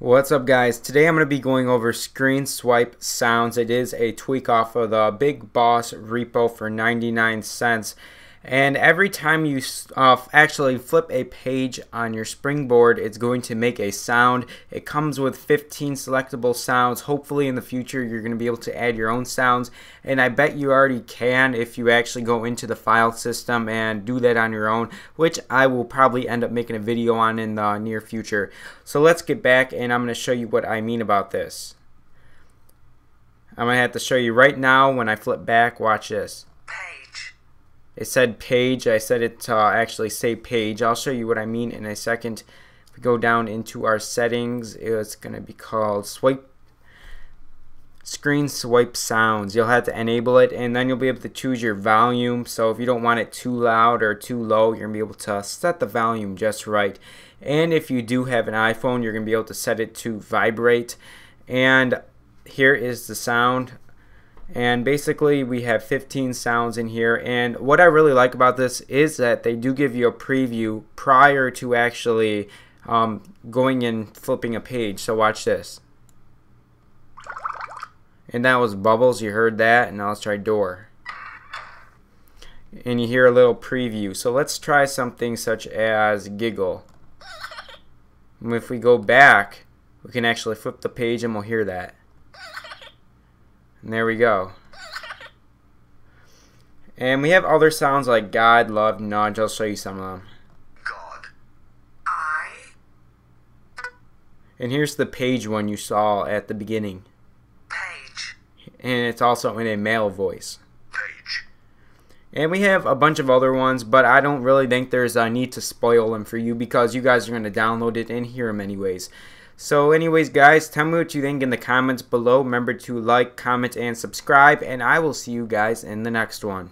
What's up guys? Today I'm going to be going over screen swipe sounds. It is a tweak off of the Big Boss repo for 99 cents. And every time you uh, actually flip a page on your springboard, it's going to make a sound. It comes with 15 selectable sounds. Hopefully in the future you're going to be able to add your own sounds. And I bet you already can if you actually go into the file system and do that on your own, which I will probably end up making a video on in the near future. So let's get back and I'm going to show you what I mean about this. I'm going to have to show you right now when I flip back. Watch this. It said page. I said it uh, actually say page. I'll show you what I mean in a second. If we go down into our settings, it's going to be called swipe screen swipe sounds. You'll have to enable it and then you'll be able to choose your volume. So if you don't want it too loud or too low, you're going to be able to set the volume just right. And if you do have an iPhone, you're going to be able to set it to vibrate. And here is the sound and basically we have 15 sounds in here. And what I really like about this is that they do give you a preview prior to actually um, going and flipping a page. So watch this. And that was bubbles. You heard that. And now let's try door. And you hear a little preview. So let's try something such as giggle. And if we go back we can actually flip the page and we'll hear that and there we go. And we have other sounds like God, love, nudge. I'll show you some of them. God. I. And here's the page one you saw at the beginning. Page. And it's also in a male voice. Page. And we have a bunch of other ones, but I don't really think there's a need to spoil them for you because you guys are going to download it and hear them anyways. So anyways guys, tell me what you think in the comments below. Remember to like, comment, and subscribe. And I will see you guys in the next one.